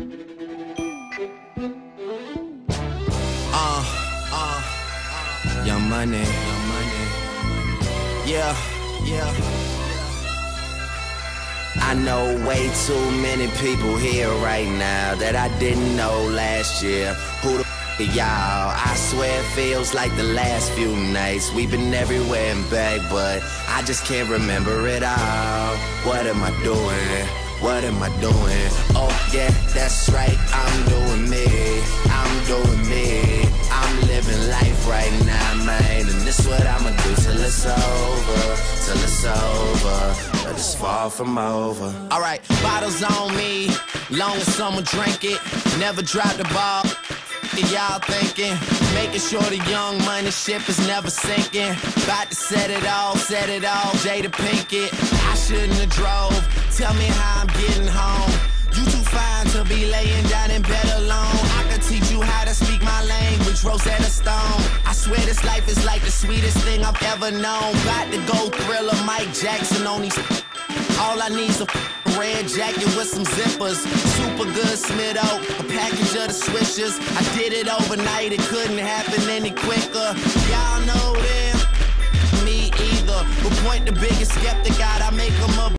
Uh, uh, Young Money, Money. Yeah, yeah. I know way too many people here right now that I didn't know last year. Who the y'all? I swear it feels like the last few nights. We've been everywhere and back, but I just can't remember it all. What am I doing? What am I doing? That's right. I'm doing me. I'm doing me. I'm living life right now, man. And this what I'ma do till it's over. Till it's over. But it's far from over. Alright, bottles on me. Long as someone drink it. Never drop the ball. Y'all thinking, making sure the young money ship is never sinking. About to set it off, set it off, Jada Pinkett. I shouldn't have drove. Tell me how I'm getting home. Stone. I swear this life is like the sweetest thing I've ever known. Got to go thriller, Mike Jackson on these. All I need's a red jacket with some zippers. Super good Smitto, a package of the swishers. I did it overnight, it couldn't happen any quicker. Y'all know them, me either. But point the biggest skeptic out, I make them